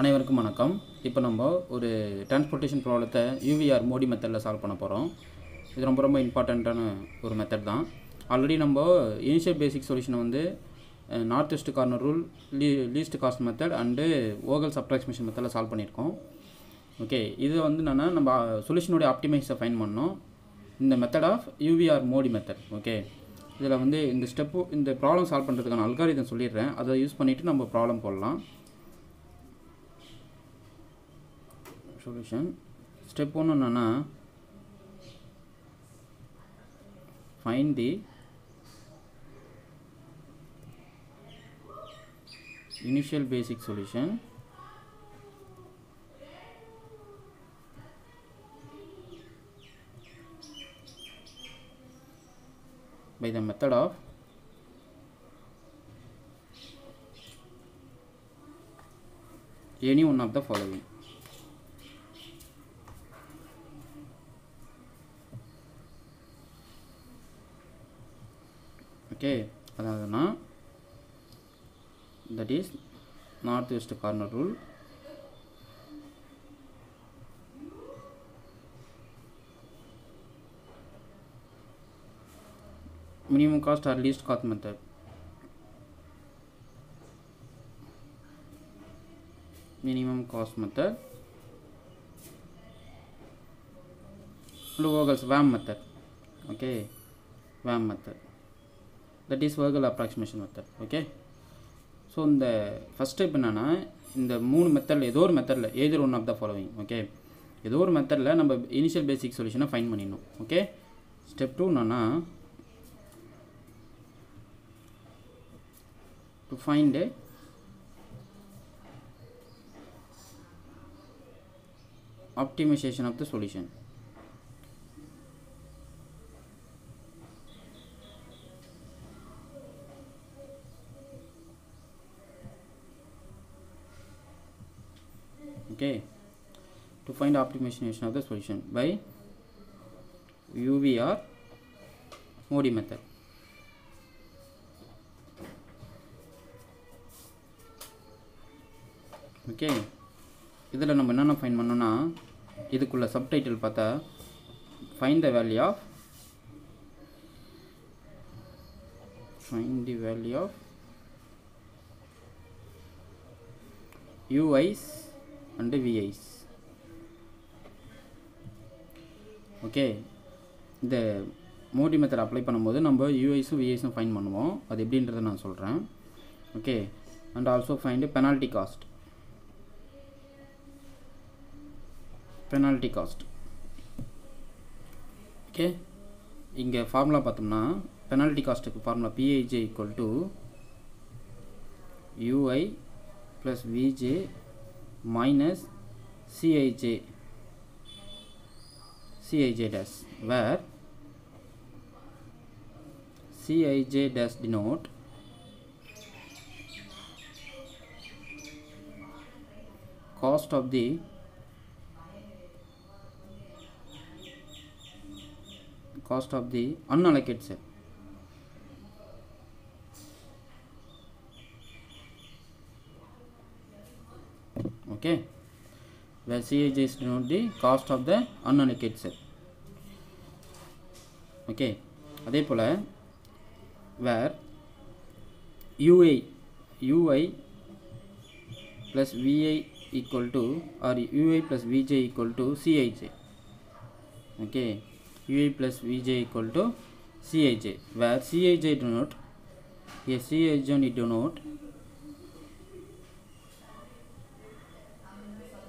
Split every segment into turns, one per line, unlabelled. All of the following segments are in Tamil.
அனைவருக்கும் வணக்கம். இப்போ நம்ம ஒரு டிரான்ஸ்போர்ட்டேஷன் ப்ராப்ளத்தை யூவிஆர் மோடி மெத்தடில் சால்வ் பண்ண போகிறோம் இது ரொம்ப ரொம்ப இம்பார்ட்டண்ட்டான ஒரு மெத்தட் தான். ஆல்ரெடி நம்ம இனிஷியல் பேசிக் சொல்யூஷனை வந்து north west corner rule lee least cost method and Vogel approximation மெத்தடில் சால்வ் பண்ணியிருக்கோம். ஓகே இது வந்து என்னென்னா நம்ம சொல்யூஷனுடைய ஆப்டிமைஸை ஃபைன் பண்ணோம். இந்த method of UVR MODI method okay இதில் வந்து இந்த ஸ்டெப்பு இந்த ப்ராப்ளம் சால்வ் பண்ணுறதுக்கான அல்காரிதம் சொல்லிடுறேன். அதை யூஸ் பண்ணிவிட்டு நம்ம ப்ராப்ளம் போடலாம். ಸೊಲ್ಯೂಷನ್ ಸ್ಟೆಪ್ ಒನ್ ನಾನು find the initial basic solution. By the method of any one of the following. okay அதாவதுன்னா that is northwest corner rule minimum cost or least cost method minimum cost method and Vogel's WAM method okay WAM method that is வேர்கல் approximation method okay so இந்த ஃபஸ்ட் ஸ்டெப் என்னென்னா இந்த மூணு மெத்தடில் ஏதோ ஒரு மெத்தடில் either one of the following okay ஏதோ ஒரு மெத்தடில் நம்ம இனிஷியல் பேசிக் சொல்யூஷனை ஃபைன் பண்ணிடணும் ஓகே ஸ்டெப் டூ என்னென்னா to find optimization of the solution. Okay to find optimization of the solution by UVR Modi method. Okay? இதில் நம்ம என்னென்ன ஃபைன் பண்ணோன்னா இதுக்குள்ள சப்டைட்டில் பார்த்தா find the value of find the value of UIs and VIs okay இந்த மோடி மெத்தட் அப்ளை பண்ணும்போது நம்ம யூஐஸும் விஐஸும் ஃபைன் பண்ணுவோம். அது எப்படின்றத நான் சொல்கிறேன் okay and also find penalty cost penalty cost okay இங்கே ஃபார்முலா பார்த்தோம்னா penalty காஸ்ட்டுக்கு formula PIJ equal to UI plus VJ minus Cij Cij dash where Cij dash denote cost of the cost of the unallocated set. okay where Cij is denote the cost of the unallocated cell okay அதே போல் வேர் ui ui plus vi equal to or ui plus vj equal to cij okay ui plus vj equal to cij where cij denote here cij only denote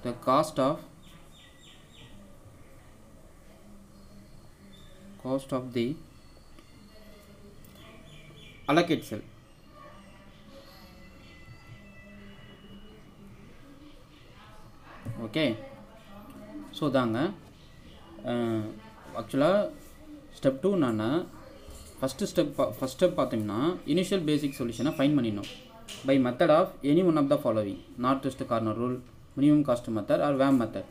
the cost of cost of the allocate cell. Okay so தாங்க ஆக்சுவலாக ஸ்டெப் டூ என்னன்னா ஃபஸ்ட்டு ஸ்டெப் ஃபஸ்ட் ஸ்டெப் பார்த்தீங்கன்னா இனிஷியல் பேசிக் சொல்யூஷனை ஃபைன் பண்ணிடணும். By method of any one of the following north west corner rule minimum cost method or VAM method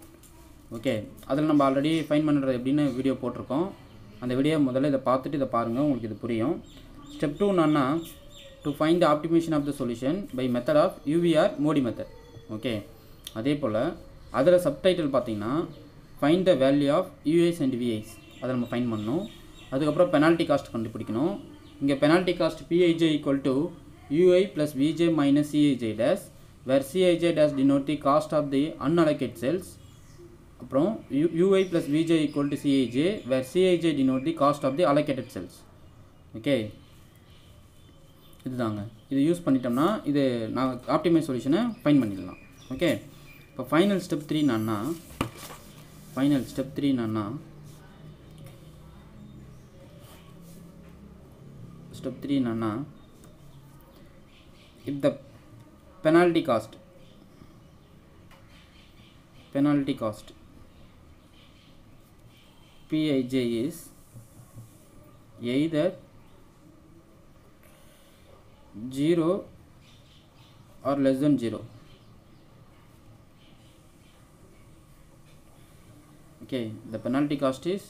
okay அதில் நம்ம ஆல்ரெடி ஃபைன் பண்ணுறது எப்படின்னு வீடியோ போட்டிருக்கோம். அந்த வீடியோ முதல்ல இதை பார்த்துட்டு இதை பாருங்கள் உங்களுக்கு இது புரியும். ஸ்டெப் டூ என்னன்னா to find the optimization of the solution by method of UVR MODI method okay அதே போல் அதில் சப்டைட்டில் பார்த்தீங்கன்னா find the value of US and VIs அதை நம்ம ஃபைன் பண்ணணும். அதுக்கப்புறம் பெனால்ட்டி காஸ்ட் கண்டுபிடிக்கணும். இங்கே penalty cost PIJ equal to UI plus VJ minus CIJ does where CIJ does denote the cost of the unallocated cells அப்புறம் ui UI plus VJ to Cij CIJ where CIJ the cost cost of the allocated cells okay இதுதாங்க. இது யூஸ் பண்ணிட்டோம்னா இது நான் ஆப்டிமைஸ் சொல்யூஷனை ஃபைன் பண்ணிடலாம். ஓகே இப்போ ஃபைனல் ஸ்டெப் த்ரீ என்னன்னா ஃபைனல் ஸ்டெப் த்ரீ என்னன்னா ஸ்டெப் த்ரீ என்னன்னா if the penalty cost penalty cost pij is either 0 or less than 0 okay the penalty cost is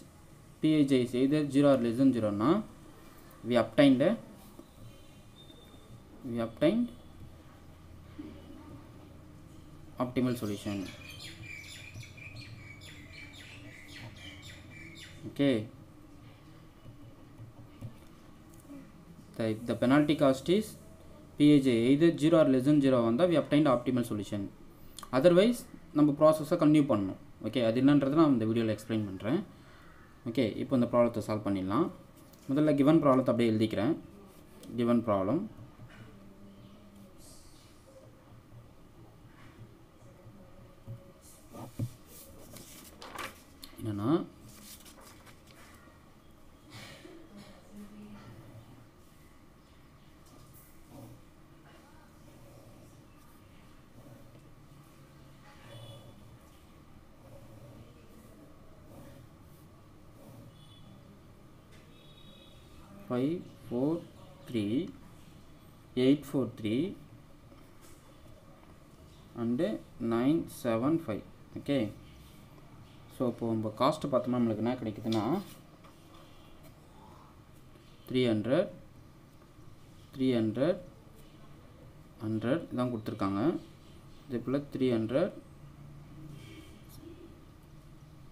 pij is either 0 or less than 0 na we obtained we obtained optimal solution. Okay. The, the penalty cost is pij either 0 or less than 0 வந்தால் we obtained optimal solution. Otherwise நம்ம ப்ராசஸை கன்டினியூ பண்ணணும். ஓகே அது என்னன்றது நான் இந்த வீடியோவில் எக்ஸ்பிளைன் பண்ணுறேன் ஓகே இப்போ இந்த ப்ராப்ளத்தை சால்வ் பண்ணிடலாம். முதல்ல கிவன் ப்ராப்ளத்தை அப்படியே எழுதிக்கிறேன். கிவன் ப்ராப்ளம் என்னன்னா five four three eight four three and nine seven five okay so இப்போ நம்ம காஸ்ட்டு பார்த்தோம்னா நம்மளுக்கு என்ன கிடைக்குதுன்னா three hundred three hundred hundred இதான் கொடுத்துருக்காங்க. இதே போல் three hundred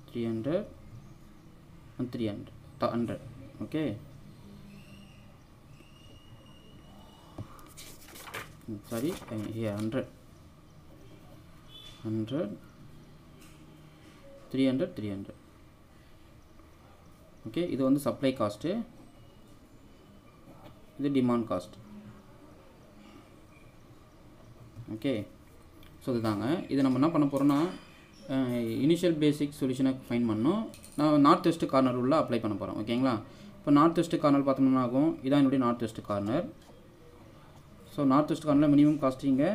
three hundred three hundred hundred okay sorry hundred hundred three hundred three hundred okay இது வந்து சப்ளை காஸ்ட்டு இது டிமாண்ட் காஸ்ட் ஓகே ஸோ இதுதாங்க. இது நம்ம என்ன பண்ண போகிறோம்னா இனிஷியல் பேசிக் சொல்யூஷனை ஃபைன் பண்ணோம். நான் நார்த் வெஸ்ட் கார்னர் உள்ள அப்ளை பண்ண போகிறோம் ஓகேங்களா இப்போ நார்த் வெஸ்ட் கார்னர் பார்த்தோம்னா ஆகும் இதான் என்னுடைய north west corner so north west கார்னரில் மினிமம் காஸ்ட் இங்கே.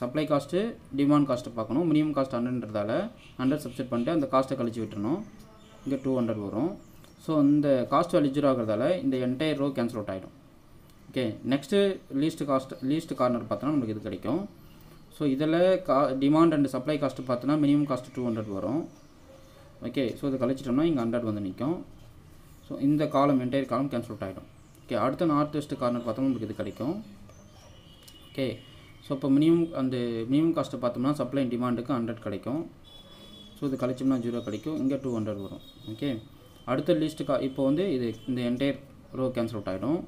சப்ளை காஸ்ட்டு டிமாண்ட் காஸ்ட்டு பார்க்கணும். மினிமம் காஸ்ட் ஹண்ட்ரட்ன்றதால ஹண்ட்ரட் சப்ஸ்டிட் பண்ணிட்டு அந்த காஸ்ட்டை கழிச்சு விட்டுணும் இங்கே டூ ஹண்ட்ரட் வரும். ஸோ இந்த காஸ்ட் வேல்யூ ஜீரோ ஆகிறதால இந்த என்டையர் ரோ கேன்சல் அவுட் ஆகிடும் okay next least cost least corner பார்த்தோன்னா நமக்கு இது கிடைக்கும். ஸோ இதில் கா டிமாண்ட் அண்ட் சப்ளை காஸ்ட்டு பார்த்தோன்னா மினிமம் காஸ்ட் டூ ஹண்ட்ரட் வரும். ஓகே ஸோ இதை கழிச்சிட்டோம்னா இங்கே ஹண்ட்ரட் வந்து நிற்கும் ஸோ இந்த column entire column cancel out ஆகிடும் ஓகே அடுத்த நார்த் வெஸ்ட் கார்னர் பார்த்தோம்னா நமக்கு இது கிடைக்கும். ஓகே ஸோ இப்போ மினிமம் அந்த மினிமம் காஸ்ட்டை பார்த்தோம்னா சப்ளை அண்ட் டிமாண்டுக்கு ஹண்ட்ரட் கிடைக்கும். ஸோ இது கழிச்சோம்னா ஜீரோ கிடைக்கும். இங்கே டூ ஹண்ட்ரட் வரும். ஓகே அடுத்த லிஸ்ட்டு கா இப்போ வந்து இது இந்த என்டையர் ரோ கேன்சல் அவுட் ஆகிடும்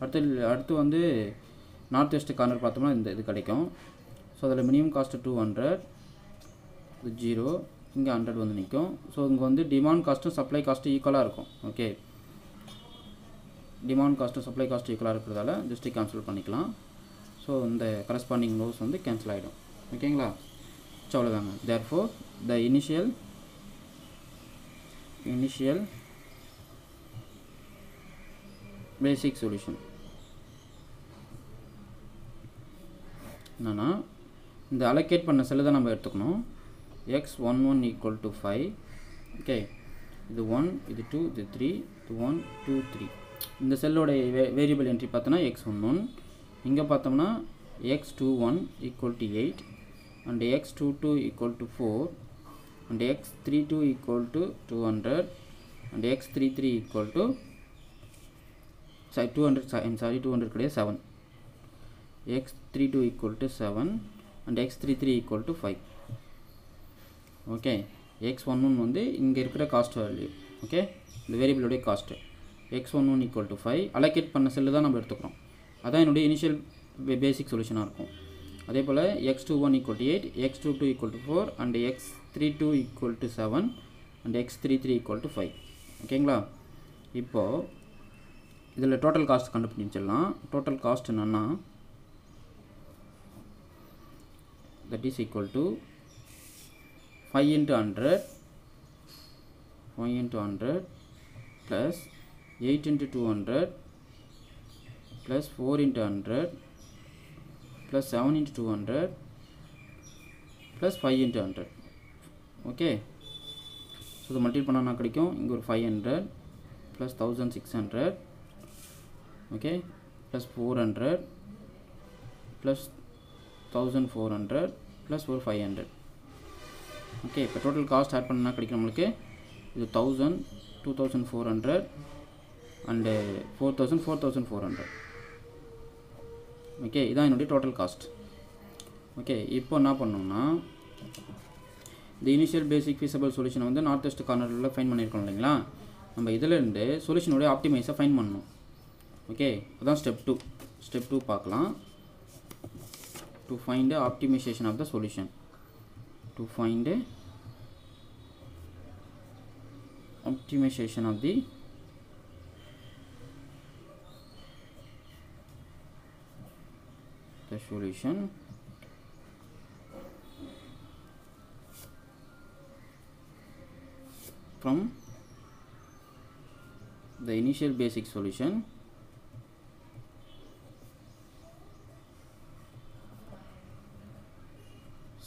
அடுத்து அடுத்து வந்து நார்த் வெஸ்ட் கார்னர் பார்த்தோம்னா இந்த இது கிடைக்கும். ஸோ அதில் மினிமம் காஸ்ட்டு டூ ஹண்ட்ரட் இது ஜீரோ இங்கே ஹண்ட்ரட் வந்து நிற்கும் ஸோ இங்கே வந்து டிமாண்ட் காஸ்ட்டும் சப்ளை காஸ்ட்டும் ஈக்குவலாக இருக்கும். ஓகே டிமாண்ட் காஸ்ட்டும் சப்ளை காஸ்ட்டும் ஈக்குவலாக இருக்கிறதால ஜஸ்ட்டு கேன்சல் பண்ணிக்கலாம். ஸோ இந்த கரஸ்பாண்டிங் நோஸ் வந்து கேன்சல் ஆகிடும் ஓகேங்களா? ஸோ அவ்வளோதாங்க therefore the initial initial basic solution என்னென்னா இந்த அலோகேட் பண்ண செல்லு தான் நம்ம எடுத்துக்கணும். X one one equal to five okay இது ஒன் இது டூ இது த்ரீ இது ஒன் டூ த்ரீ இந்த செல்லோடைய வே வேரியபிள் என்ட்ரி பார்த்தோன்னா எக்ஸ் ஒன் ஒன் இங்கே பார்த்தோம்னா x two one equal to eight and X two two equal to four and x three two equal to two hundred and x three three equal to sorry two hundred I'm sorry two hundred கிடையாது seven x three two equal to seven and x three three equal to five okay x one one வந்து இங்கே இருக்கிற காஸ்ட் வேல்யூ ஓகே இந்த வேரியபிளுடைய cost x one one equal to five allocate பண்ண செல்லு தான் நம்ம எடுத்துக்கிறோம். அதான் என்னுடைய இனிஷியல் பேசிக் சொல்யூஷனாக இருக்கும். அதே போல் x two one equal to eight x two two equal to four and x three two equal to seven and x three three equal to five ஓகேங்களா இப்போது இதில் டோட்டல் காஸ்ட் கண்டுபிடிச்சிடலாம். டோட்டல் காஸ்ட் என்னென்னா that is equal to five into hundred five into hundred plus eight into two hundred plus 4 into 100 plus 7 into 200 plus 5 into 100 okay? So இது மல்டிபிள் பண்ணால் கிடைக்கும்? இங்கே ஒரு five hundred plus thousand six hundred okay plus four hundred plus thousand four hundred plus ஒரு ஃபைவ் ஹண்ட்ரட் ஓகே இப்போ டோட்டல் காஸ்ட் ஆட் பண்ணால் கிடைக்கும் நம்மளுக்கு? இது thousand two thousand four hundred and four thousand four thousand four hundred okay இதான் என்னுடைய டோட்டல் காஸ்ட் ஓகே இப்போ என்ன பண்ணோம்னா இந்த இனிஷியல் பேசிக் ஃபீஸபிள் சொல்யூஷனை வந்து நார்த் வெஸ்ட் கார்னரில் ஃபைன் பண்ணியிருக்கோம் இல்லைங்களா? நம்ம இதிலேருந்து சொல்யூஷனுடைய ஆப்டிமைஸை ஃபைன் பண்ணணும். ஓகே அதான் ஸ்டெப் டூ ஸ்டெப் டூ பார்க்கலாம். To find optimisation of the solution to find optimisation of the the solution from the initial basic solution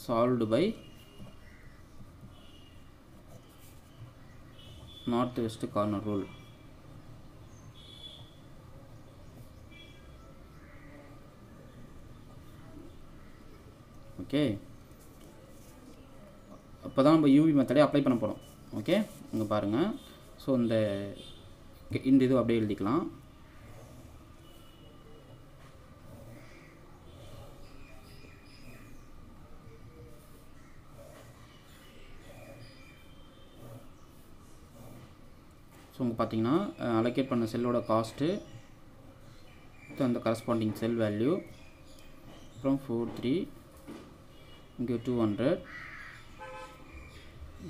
solved by northwest corner rule okay? அப்போ தான் நம்ம யூவி மெத்தடே அப்ளை பண்ண போகிறோம் ஓகே? இங்கே பாருங்கள் ஸோ இந்த இந்த இது அப்படியே எழுதிக்கலாம். ஸோ இங்கே பார்த்தீங்கன்னா அலோகேட் பண்ண செல்லோட காஸ்ட்டு அந்த கரஸ்பாண்டிங் செல் வேல்யூ அப்புறம் ஃபோர் த்ரீ இங்கே two hundred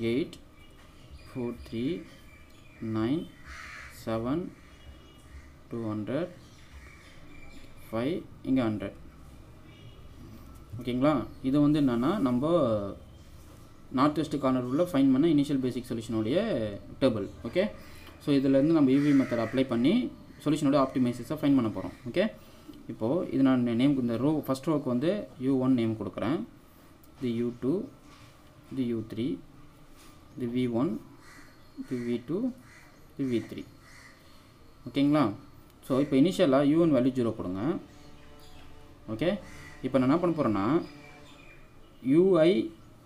eight four three nine seven two hundred five இங்கே ஹண்ட்ரட் ஓகேங்களா? இது வந்து என்னென்னா நம்ம நார்த் வெஸ்ட் கார்னர் உள்ள ஃபைன் பண்ண இனிஷியல் பேசிக் சொல்யூஷனுடைய டேபிள் ஓகே ஸோ இதிலேருந்து நம்ம யூவி மெத்தட் அப்ளை பண்ணி சொல்யூஷனோட ஆப்டிமைசஸை ஃபைன் பண்ண போகிறோம் ஓகே இப்போது இது நான் நேம் இந்த ரோ ஃபஸ்ட் ரோக்கு வந்து யூ ஒன் நேம் கொடுக்குறேன். The யூ டூ இது u three the v one இது வி டூ வி த்ரீ ஓகேங்களா ஸோ இப்போ இனிஷியலாக யூஎன் வேல்யூ ஜீரோ கொடுங்க ஓகே இப்போ நான் என்ன பண்ண போகிறேன்னா u i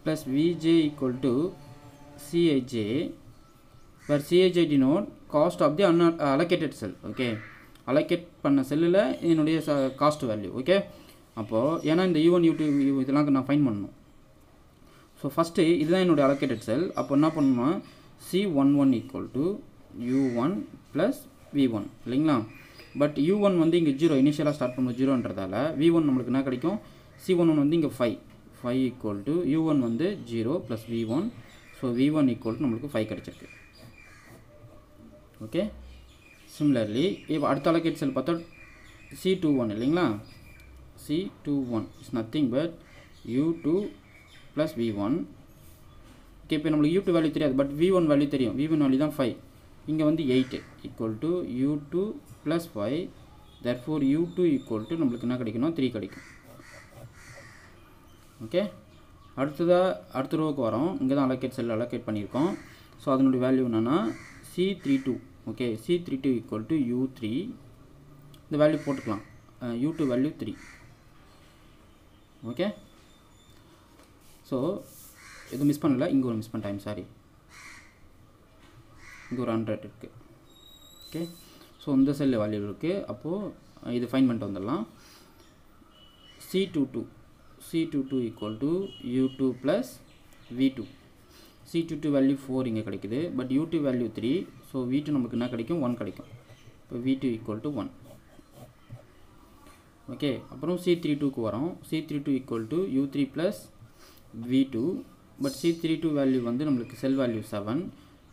plus v j vj equal c i j cij c i j denote cost of the unallocated cell okay allocate பண்ண செல்லில் என்னுடைய காஸ்ட் வேல்யூ ஓகே அப்போது ஏன்னா இந்த யூஎன் யூடியூப் இதெல்லாம் நான் ஃபைன் பண்ணணும். ஸோ ஃபஸ்ட்டு இதுதான் என்னுடைய அலோகேட்டட் செல் அப்போ என்ன பண்ணணும்னா c one one equal to u one plus v one இல்லைங்களா? பட் யூ ஒன் வந்து இங்கே ஜீரோ இனிஷியலாக ஸ்டார்ட் பண்ணும் ஜீரோன்றதால வி ஒன் நம்மளுக்கு என்ன கிடைக்கும்? சி ஒன் ஒன் வந்து இங்கே five five equal to u one வந்து zero plus v one so v one equal to நம்மளுக்கு ஃபைவ் கிடச்சிருக்கு. ஓகே சிமிலர்லி இப்போ அடுத்த அலோகேட் செல் பார்த்தா சி டூ ஒன் இல்லைங்களா? C two one is nothing but u two plus v one okay இப்போ நம்மளுக்கு யூ டூ வேல்யூ தெரியாது பட் வி ஒன் வேல்யூ தெரியும். வி ஒன் வேல்யூ தான் ஃபைவ் இங்கே வந்து eight equal to u two plus five therefore u two equal to நம்மளுக்கு என்ன கிடைக்கணும்? த்ரீ கிடைக்கும். ஓகே அடுத்ததாக அடுத்த ரோவுக்கு வரோம். இங்கே தான் அலோகேட் செல் அலோகேட் பண்ணியிருக்கோம். ஸோ அதனுடைய வேல்யூ என்னென்னா c three two okay c three two equal to u three இந்த வேல்யூ போட்டுக்கலாம். U two value three okay so இது மிஸ் பண்ணல. இங்கே ஒரு மிஸ் பண்ணிட்டேன் சாரி இங்கே ஒரு ஹண்ட்ரட் இருக்குது ஓகே ஸோ இந்த செல் வேல்யூ இருக்குது அப்போது இது ஃபைன் பண்ணிட்டு வந்துடலாம். C two two C two two equal to you two plus we two C two two value four இங்கே கிடைக்குது. But you two value three so V two நமக்கு என்ன கிடைக்கும்? ஒன் கிடைக்கும். இப்போ V two equal to one okay அப்புறம் சி த்ரீ டூக்கு வரோம். C three two equal to you three plus we two but C three two value வந்து நம்மளுக்கு cell value seven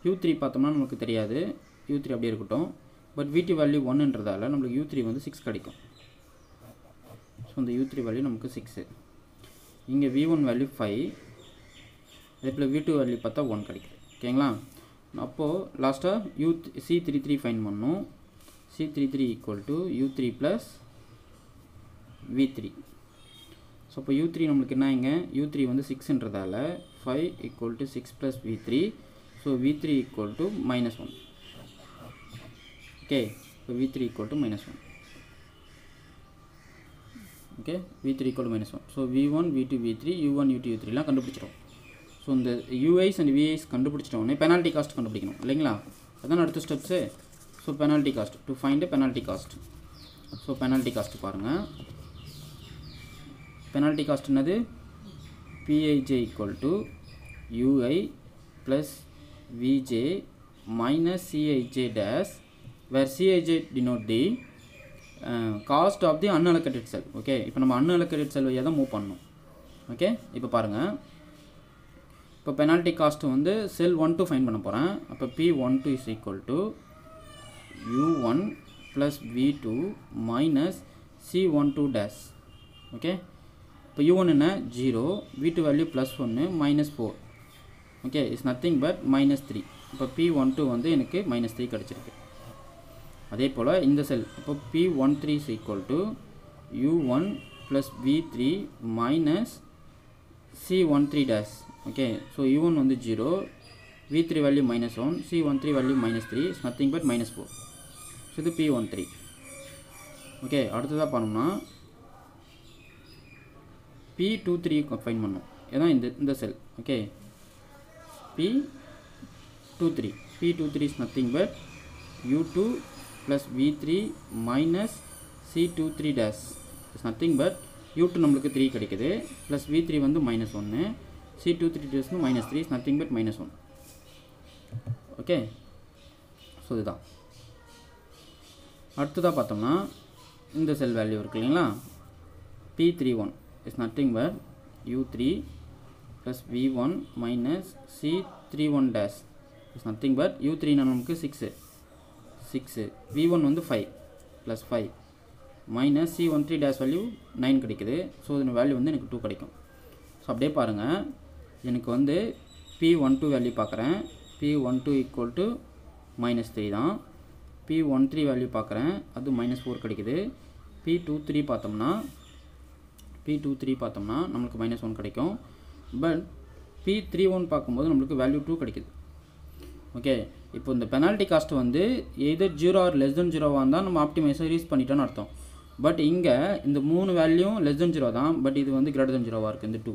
you three பார்த்தோம்னா நமக்கு தெரியாது. யூ த்ரீ அப்படியே இருக்கட்டும். பட் வி டூ வேல்யூ ஒன்றுன்றதால நம்மளுக்கு யூ த்ரீ வந்து சிக்ஸ் கிடைக்கும். ஸோ இந்த யூ த்ரீ வேல்யூ நமக்கு சிக்ஸு இங்கே வி ஒன் வேல்யூ ஃபைவ் அதே போல் வி டூ வேல்யூ பார்த்தா ஒன் கிடைக்குது. ஓகேங்களா அப்போது லாஸ்ட்டாக u c three three find பண்ணணும் c three three equal to u three plus v three so இப்போ யூ த்ரீ நம்மளுக்கு என்ன இங்கே? யூ த்ரீ வந்து சிக்ஸ்ன்றதால five equal to six plus v three so v three equal to minus one okay இப்போ v three equal to minus one okay v three equal minus one so v one v two v three u one u two u த்ரீலாம் கண்டுபிடிச்சிடும் ஸோ இந்த u i's and v i's கண்டுபிடிச்சிட்டோன்னே penalty cost கண்டுபிடிக்கணும். இல்லைங்களா? அதான் அடுத்த steps so penalty cost to find penalty cost so penalty cost பாருங்கள் பெனால்ட்டி காஸ்ட் என்னது? P i j equal to u i plus v j minus c i j dash where c i j denote the cost of the unallocated cell okay இப்போ நம்ம அன்அலோகேட்டட் செல் வழியாக தான் மூவ் பண்ணணும். ஓகே இப்போ பாருங்கள் இப்போ பெனால்ட்டி காஸ்ட்டு வந்து செல் ஒன் டூ ஃபைன் பண்ண போகிறேன் அப்போ p one two is equal to u one plus v two minus c one two dash okay இப்போ யூ ஒன் என்ன? Zero v two value plus ஒன்று minus four okay it's nothing but minus three இப்போ பி ஒன் டூ வந்து எனக்கு மைனஸ் த்ரீ கிடச்சிருக்கு. அதே போல் இந்த செல் இப்போ p one three is equal to u one plus v three minus c one three dash okay so u one வந்து zero v three value minus one c one three value minus three is nothing but minus four so இது பி ஒன் த்ரீ ஓகே அடுத்ததாக பண்ணோம்னா பி டூ த்ரீ ஃபைன் பண்ணும். ஏன்னா இந்த இந்த cell okay p two three p two three is nothing but u two plus v three minus c two three dash is nothing but u two நம்மளுக்கு த்ரீ கிடைக்குது. ப்ளஸ் வி த்ரீ வந்து மைனஸ் ஒன்று C two three டேஸ்னு minus three is nothing but minus one okay so இதுதான். அடுத்ததாக பார்த்தோம்னா இந்த செல் வேல்யூ இருக்கு இல்லைங்களா? P three one is nothing but u three plus v one minus c three one dash is nothing but u three நமக்கு சிக்ஸு சிக்ஸு வி ஒன் வந்து five plus five minus c one three dash value nine கிடைக்குது. ஸோ இதன் வேல்யூ வந்து எனக்கு டூ கிடைக்கும். ஸோ அப்படியே பாருங்கள் எனக்கு வந்து பி ஒன் டூ வேல்யூ பார்க்குறேன் p one two equal to minus three தான். பி ஒன் த்ரீ வேல்யூ பார்க்குறேன் அது மைனஸ் ஃபோர் கிடைக்குது. பி டூ த்ரீ பார்த்தோம்னா பி டூ த்ரீ பார்த்தோம்னா நம்மளுக்கு மைனஸ் ஒன் கிடைக்கும். பட் பி த்ரீ ஒன் பார்க்கும்போது நம்மளுக்கு வேல்யூ டூ கிடைக்குது. ஓகே இப்போ இந்த பெனால்ட்டி காஸ்ட் வந்து either zero or less than ஜீரோவாக இருந்தால் நம்ம ஆப்டிமைஸை ரீச் பண்ணிட்டோன்னு அர்த்தம். பட் இங்கே இந்த மூணு வேல்யூ லெஸ் தென் ஜீரோ தான். பட் இது வந்து கிரேட்டர் தென் ஜீரோவாக இருக்குது இந்த டூ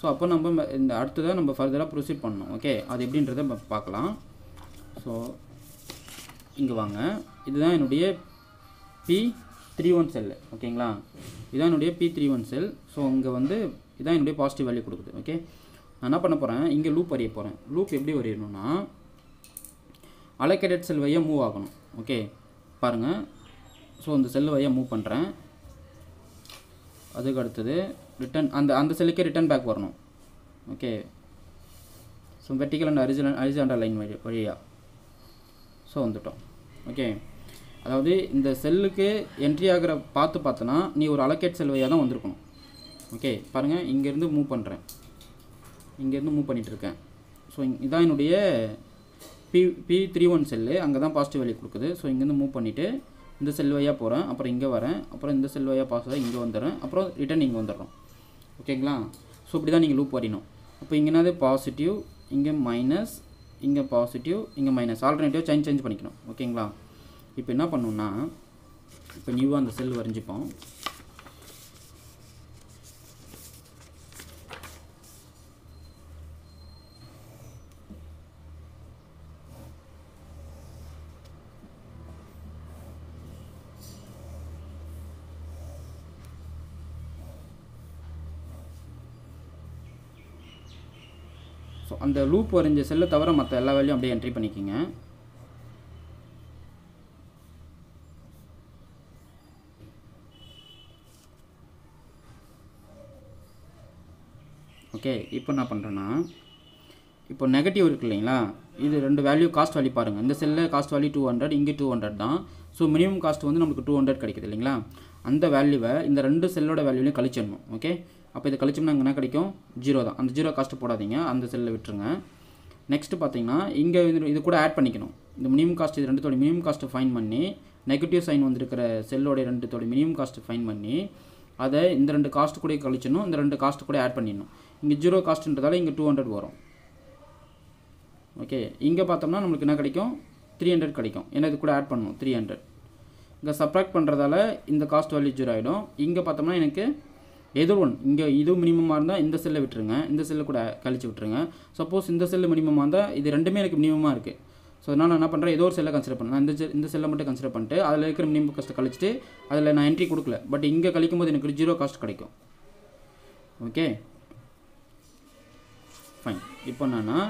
ஸோ அப்போ நம்ம இந்த அடுத்ததாக நம்ம ஃபர்தராக ப்ரொசீட் பண்ணணும். ஓகே அது எப்படின்றத பார்க்கலாம். ஸோ இங்கே வாங்க. இதுதான் என்னுடைய பி த்ரீ ஒன் செல்லு ஓகேங்களா இதான் என்னுடைய p three one cell so இங்கே வந்து இதான் என்னுடைய பாசிட்டிவ் வேல்யூ கொடுக்குது ஓகே நான் என்ன பண்ண போகிறேன் இங்கே லூப் வரைய போகிறேன் லூப் எப்படி வரையணும்னா அலோகேட்டட் செல் வழியாக மூவ் ஆகணும் ஓகே பாருங்கள் ஸோ இந்த செல் வழியாக மூவ் பண்ணுறேன் அதுக்கு அடுத்தது ரிட்டன் அந்த அந்த செல்லுக்கே ரிட்டன் பேக் வரணும் okay so vertical and original horizontal line வழி வழியாக ஸோ வந்துட்டோம் ஓகே அதாவது இந்த செல்லுக்கு என்ட்ரி ஆகிற பார்த்து பார்த்தோன்னா நீ ஒரு அலோகேட் செல் வழியாக தான் வந்திருக்கணும். ஓகே பாருங்கள் இங்கேருந்து மூவ் பண்ணுறேன் இங்கேருந்து மூவ் பண்ணிகிட்ருக்கேன் ஸோ இதான் என்னுடைய p p three one cell. அங்கே தான் பாசிட்டிவ் வேல்யூ கொடுக்குது. ஸோ இங்கேருந்து மூவ் பண்ணிவிட்டு இந்த செல் வழியாக போகிறேன் அப்புறம் இங்கே வரேன். அப்புறம் இந்த செல் வழியாக பாஸ் ஆகி இங்கே வந்துடுறேன். அப்புறம் ரிட்டன் இங்கே வந்துடுறோம். ஓகேங்களா ஸோ இப்படி தான் நீங்கள் லூப் வரையணும். அப்போ இங்கேனாது பாசிட்டிவ் இங்கே மைனஸ் இங்கே பாசிட்டிவ் இங்கே மைனஸ் ஆல்டர்னேட்டிவ் சேஞ்ச் சேஞ்ச் பண்ணிக்கணும். ஓகேங்களா இப்போ என்ன பண்ணுன்னா இப்போ நியூவாக அந்த செல் வரைஞ்சிப்போம். ஸோ அந்த லூப் வரைஞ்ச செல்லை தவிர மற்ற எல்லா வேலையும் அப்படியே என்ட்ரி பண்ணிக்கிங்க ஓகே இப்போ என்ன பண்ணுறேன்னா இப்போ நெகட்டிவ் இருக்குது இல்லைங்களா? இது ரெண்டு வேல்யூ காஸ்ட் வேல்யூ பாருங்கள் இந்த செல்லில் காஸ்ட் வேல்யூ டூ ஹண்ட்ரட் இங்கே டூ ஹண்ட்ரட் தான். ஸோ மினிமம் காஸ்ட் வந்து நமக்கு டூ ஹண்ட்ரட் கிடைக்குது இல்லைங்களா? அந்த வேல்யூவை இந்த ரெண்டு செல்லோட வேல்யூலையும் கழிச்சிடணும் ஓகே அப்போ இதை கழிச்சோம்னா அங்கே என்ன கிடைக்கும்? ஜீரோ தான். அந்த ஜீரோ காஸ்ட்டு போடாதீங்க. அந்த செல்லில் விட்டுருங்க. நெக்ஸ்ட் பார்த்தீங்கன்னா இங்கே இது இது கூட ஆட் பண்ணிக்கணும். இந்த மினிமம் காஸ்ட் இது ரெண்டுத்தோட மினிமம் காஸ்ட்டு ஃபைன் பண்ணி நெகட்டிவ் சைன் வந்திருக்கிற செல்லோட ரெண்டுத்தோட மினிமம் காஸ்ட்டு ஃபைன் பண்ணி அதை இந்த ரெண்டு காஸ்ட் கூட கழிச்சணும் இந்த ரெண்டு காஸ்ட் கூட ஆட் பண்ணிடணும். இங்கே ஜீரோ காஸ்ட்ன்றதால இங்கே டூ ஹண்ட்ரட் வரும். ஓகே இங்கே பார்த்தோம்னா நம்மளுக்கு என்ன கிடைக்கும்? த்ரீ ஹண்ட்ரட் கிடைக்கும். ஏன்னா இது கூட ஆட் பண்ணணும் த்ரீ ஹண்ட்ரட் இங்கே சப்ராக்ட் பண்ணுறதால இந்த காஸ்ட் வேல்யூ ஜீரோ ஆகிடும் இங்கே பார்த்தோம்னா எனக்கு எது ஒன் இங்கே இது மினிமமாக இருந்தால் இந்த செல்லை விட்டுருங்க இந்த செல்லை கூட கழிச்சு விட்டுருங்க. சப்போஸ் இந்த செல்லு மினிமமாக இருந்தால் இது ரெண்டுமே எனக்கு மினிமமாக இருக்குது ஸோ அதனால் நான் என்ன பண்ணுறேன் ஏதோ ஒரு செல்லை கன்சிடர் பண்ணேன். இந்த செல் இந்த செல்லை மட்டும் கன்சிடர் பண்ணிட்டு அதில் இருக்கிற மினிமம் காஸ்ட்டை கழிச்சிட்டு அதில் நான் என்ட்ரி கொடுக்கல. பட் இங்கே கழிக்கும் போது எனக்கு ஜீரோ காஸ்ட் கிடைக்கும். ஓகே ஃபைன் இப்போ என்னென்னா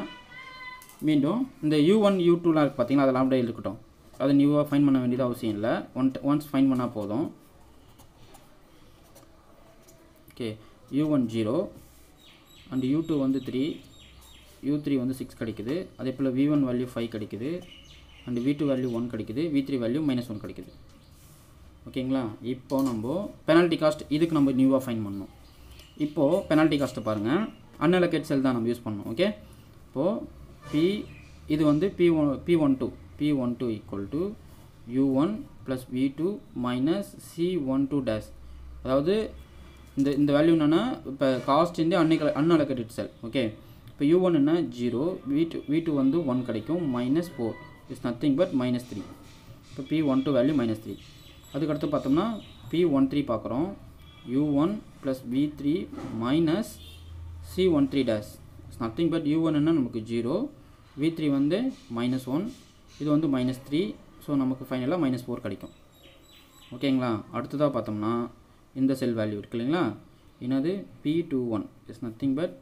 மீண்டும் இந்த யூ ஒன் யூ டூலாம் இருக்குது பார்த்தீங்களா அதெல்லாம் அப்படியே இருக்கட்டும். அதை நியூவாக ஃபைன் பண்ண வேண்டியது அவசியம் இல்லை. ஒன் ஒன்ஸ் ஃபைன் பண்ணால் போதும். Okay u one zero and u two வந்து த்ரீ யூ த்ரீ வந்து சிக்ஸ் கிடைக்குது. அதே போல் வி ஒன் வேல்யூ ஃபைவ் கிடைக்குது. And v two value one கிடைக்குது. V three value minus one கிடைக்குது. ஓகேங்களா இப்போ நம்ம பெனால்ட்டி காஸ்ட் இதுக்கு நம்ம நியூவாக ஃபைன் பண்ணணும். இப்போது பெனால்ட்டி காஸ்ட்டை பாருங்கள் அன்அலோகேட் செல் தான் நம்ம யூஸ் பண்ணணும் ஓகே இப்போது பி இது வந்து P one P one two P one two equal to U one plus V two minus C one two dash அதாவது இந்த இந்த வேல்யூ என்னென்னா இப்போ காஸ்ட் இந்த அன்னிகல அன்அலோகேட்டட் செல் ஓகே இப்போ யூ ஒன் என்ன? Zero V two V two வந்து ஒன் கிடைக்கும் minus four it's nothing but minus three இப்போ P one two value minus three அதுக்கடுத்து பார்த்தோம்னா பி ஒன் த்ரீ பார்க்குறோம். U one plus V three minus C one three dash it's nothing but U one என்ன நமக்கு ஜீரோ வி த்ரீ வந்து மைனஸ் ஒன் இது வந்து மைனஸ் த்ரீ ஸோ நமக்கு ஃபைனலாக மைனஸ் ஃபோர் கிடைக்கும். ஓகேங்களா? அடுத்ததாக பார்த்தோம்னா இந்த செல் வேல்யூ இருக்கு இல்லைங்களா? என்னது? P two one is nothing but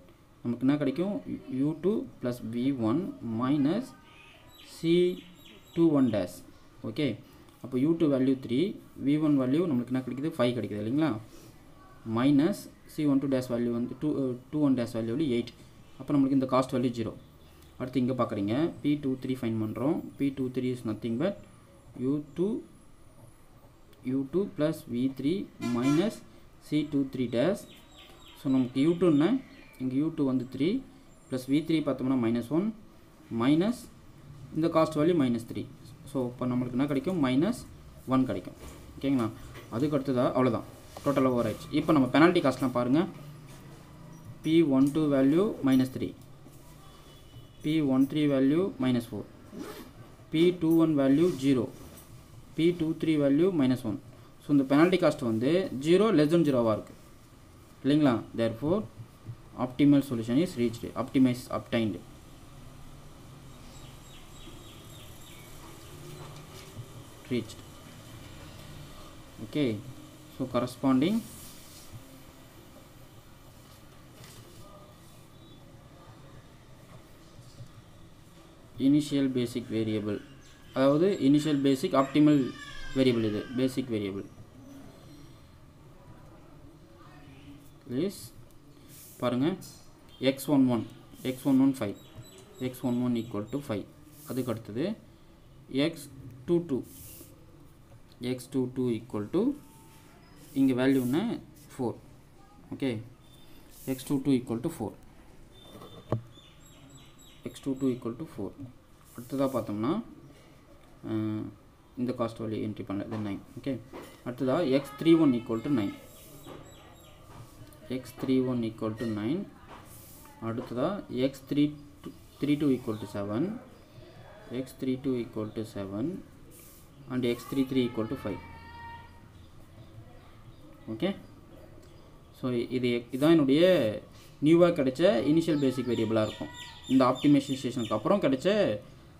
நமக்கு என்ன கிடைக்கும்? U two plus V one minus C two one dash okay? அப்போ U two value three V one value நம்மளுக்கு என்ன கிடைக்குது? ஃபைவ் கிடைக்குது இல்லைங்களா? Minus C one two dash value வந்து two two one dash value வந்து எயிட் அப்போ நம்மளுக்கு இந்த காஸ்ட் வேல்யூ ஜீரோ அடுத்து இங்கே பார்க்குறீங்க பி டூ த்ரீ ஃபைன் பண்ணுறோம் P two three is nothing but U two U two plus V three minus C two three dash so நமக்கு யூ டூன்னா இங்கே யூ டூ வந்து த்ரீ ப்ளஸ் வி த்ரீ பார்த்தோம்னா மைனஸ் ஒன் மைனஸ் இந்த cost value minus three so இப்போ நம்மளுக்கு என்ன கிடைக்கும்? மைனஸ் ஒன் கிடைக்கும். ஓகேங்களா அதுக்கு அடுத்ததாக அவ்வளோதான் டோட்டல் ஓவர் ஆயிடுச்சு இப்போ நம்ம பெனால்ட்டி காஸ்ட்லாம் பாருங்கள் P one two value minus three P one three value minus four P two one value zero P two three value minus one so இந்த பெனால்ட்டி காஸ்ட் வந்து ஜீரோ லெஸ் தென் ஜீரோவாக இருக்குது இல்லைங்களா? Therefore optimal solution is reached optimize obtained reached. Okay so corresponding initial basic variable அதாவது initial basic optimal variable இது basic variable please பாருங்க x11 x11 5 x11 equal to 5 அதுக்கு அடுத்தது x22 x22 equal to இங்கே வேல்யூ என்ன four okay X two two equal to four X two two equal to four அடுத்ததாக பார்த்தோம்னா இந்த காஸ்ட் வேல்யூ என்ட்ரி பண்ணல. இது நைன் ஓகே அடுத்ததாக X three one equal to nine X three one equal to nine அடுத்ததாக X three two three two equal to seven X three two equal to seven and X three three equal to five okay so இது இதுதான் என்னுடைய நியூவாக கிடைச்ச இனிஷியல் பேசிக் வேரியபிளாக இருக்கும். இந்த ஆப்டிமைசேஷனுக்கு அப்புறம் கிடைச்ச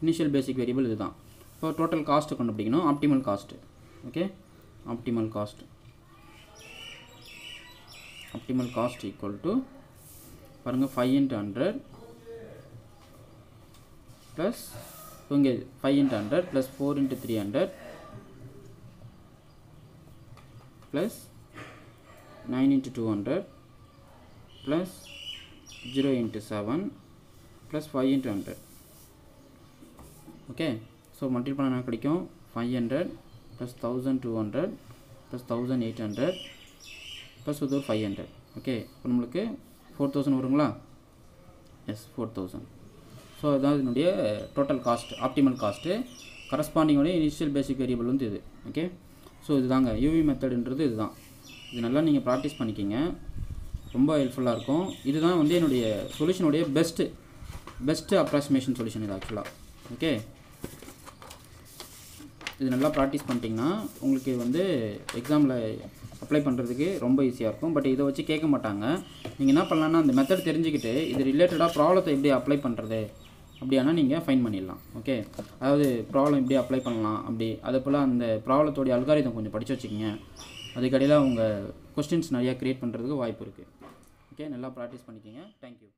இனிஷியல் பேசிக் வேரியபிள் இதுதான். இப்போ டோட்டல் காஸ்ட்டு கண்டுபிடிக்கணும். Optimal cost okay optimal cost optimal cost equal to பாருங்கள் ஃபைவ் இன்ட்டு ஹண்ட்ரட் ப்ளஸ் இங்கே five into hundred plus four into three hundred plus nine into two hundred plus zero into seven plus five into hundred okay so multiple பண்ண என்ன கிடைக்கும்? Five hundred plus thousand two hundred plus thousand eight hundred plus இது ஒரு ஃபைவ் ஹண்ட்ரட் ஓகே இப்போ நம்மளுக்கு ஃபோர் தௌசண்ட் வருங்களா? எஸ் ஃபோர் தௌசண்ட் ஸோ அதுதான் இதனுடைய டோட்டல் காஸ்ட் ஆப்டிமல் காஸ்ட்டு கரஸ்பாண்டிங்கோடைய இனிஷியல் பேசிக் வேரியபிள் வந்து இது. ஓகே ஸோ இதுதாங்க. யூவி மெத்தடுன்றது இதுதான். இது நல்லா நீங்கள் ப்ராக்டிஸ் பண்ணிக்கிங்க. ரொம்ப ஹெல்ப்ஃபுல்லாக இருக்கும். இதுதான் வந்து என்னுடைய சொல்யூஷனுடைய பெஸ்ட்டு பெஸ்ட்டு அப்ராக்சிமேஷன் சொல்யூஷன் இது ஆக்சுவலாக ஓகே இது நல்லா ப்ராக்டிஸ் பண்ணிட்டீங்கன்னா உங்களுக்கு வந்து எக்ஸாமில் அப்ளை பண்ணுறதுக்கு ரொம்ப ஈஸியாக இருக்கும். பட் இதை வச்சு கேட்க மாட்டாங்க. நீங்கள் என்ன பண்ணலான்னா அந்த மெத்தட் தெரிஞ்சுக்கிட்டு இது ரிலேட்டடாக ப்ராப்ளத்தை எப்படி அப்ளை பண்ணுறது அப்படியானா நீங்கள் ஃபைன் பண்ணிடலாம். ஓகே அதாவது ப்ராப்ளம் எப்படி அப்ளை பண்ணலாம் அப்படி. அதே போல் அந்த ப்ராப்ளத்தோடைய அல்காரிதம் கொஞ்சம் படித்து வச்சுக்கிங்க. அதுக்கடையில் உங்கள் கொஸ்டின்ஸ் நிறையா க்ரியேட் பண்ணுறதுக்கு வாய்ப்பு இருக்குது ஓகே நல்லா ப்ராக்டிஸ் பண்ணிக்கோங்க. தேங்க்யூ